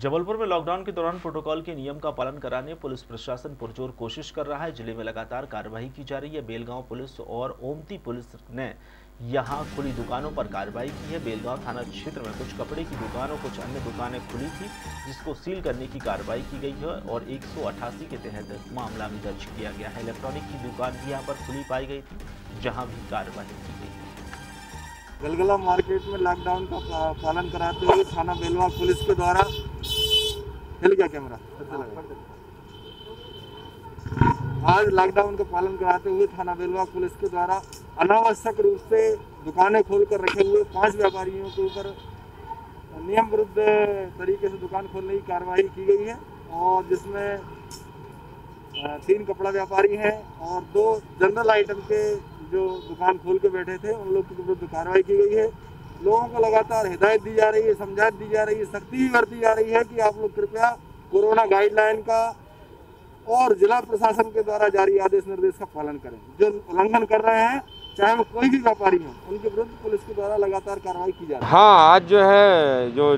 जबलपुर में लॉकडाउन के दौरान प्रोटोकॉल के नियम का पालन कराने पुलिस प्रशासन पुरजोर कोशिश कर रहा है। ज़िले में लगातार कार्रवाई की जा रही है। बेलगांव पुलिस और ओमती पुलिस ने यहाँ खुली दुकानों पर कार्रवाई की है। बेलगांव थाना क्षेत्र में कुछ कपड़े की दुकान, कुछ अन्य दुकानें खुली थी, जिसको सील करने की कार्रवाई की गई है और एक सौ अठासी के तहत मामला भी दर्ज किया गया है। इलेक्ट्रॉनिक की दुकान भी यहाँ पर खुली पाई गई थी, जहाँ भी कार्रवाई की गई गलगला मार्केट में लॉकडाउन का पालन कराते हुए थाना बेलवा पुलिस के द्वारा हिल गया कैमरा आज लॉकडाउन का पालन कराते हुए थाना बेलवा पुलिस के द्वारा अनावश्यक रूप से दुकानें खोलकर रखे हुए पाँच व्यापारियों के ऊपर नियम विरुद्ध तरीके से दुकान खोलने की कार्रवाई की गई है और जिसमें तीन कपड़ा व्यापारी हैं और दो जनरल आइटम के जो दुकान खोल के बैठे थे, उन लोग के विरुद्ध कार्रवाई की गई है। लोगों को लगातार हिदायत दी जा रही है समझाइश दी जा रही है, सख्ती भी बरती जा रही है कि आप लोग कृपया कोरोना गाइडलाइन का और जिला प्रशासन के द्वारा जारी आदेश निर्देश का पालन करें। जो उल्लंघन कर रहे हैं, चाहे वो कोई भी व्यापारी हो, उनके विरुद्ध पुलिस के द्वारा लगातार कार्रवाई की जा रही है। हाँ आज जो है, जो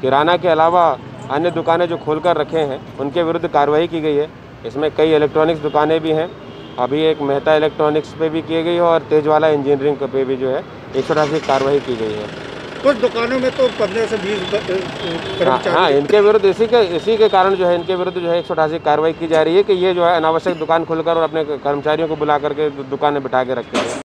किराना के अलावा अन्य दुकानें जो खोल कर रखे हैं, उनके विरुद्ध कार्रवाई की गई है। इसमें कई इलेक्ट्रॉनिक्स दुकानें भी हैं अभी एक मेहता इलेक्ट्रॉनिक्स पे भी की गई है और तेजवाला इंजीनियरिंग पे भी जो है एक सौ कार्रवाई की गई है। कुछ दुकानों में तो पंद्रह से बीस हाँ, हाँ इनके विरुद्ध इसी के इसी के कारण जो है इनके विरुद्ध जो है एक सौ अठासी कार्रवाई की जा रही है कि ये जो है अनावश्यक दुकान खुलकर और अपने कर्मचारियों को बुला करके दुकानें बिठा के रखते हैं।